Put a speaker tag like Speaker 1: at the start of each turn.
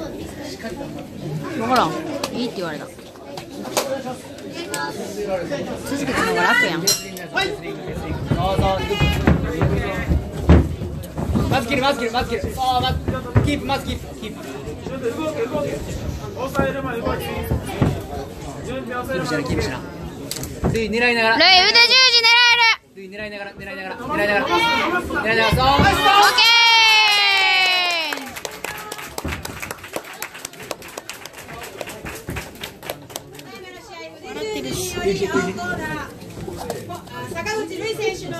Speaker 1: 分からん。いいって言われた。続けた方が楽やん
Speaker 2: まず切るまず切るまず切るああまずキープまずキープキープ
Speaker 3: 抑えるまで動いて準備抑えるまで
Speaker 2: キープしなルイ狙いながら
Speaker 1: ルイ腕十字狙
Speaker 2: ルイ狙いながら狙いながら狙いながら狙いながらそう
Speaker 4: 坂口瑠衣選手の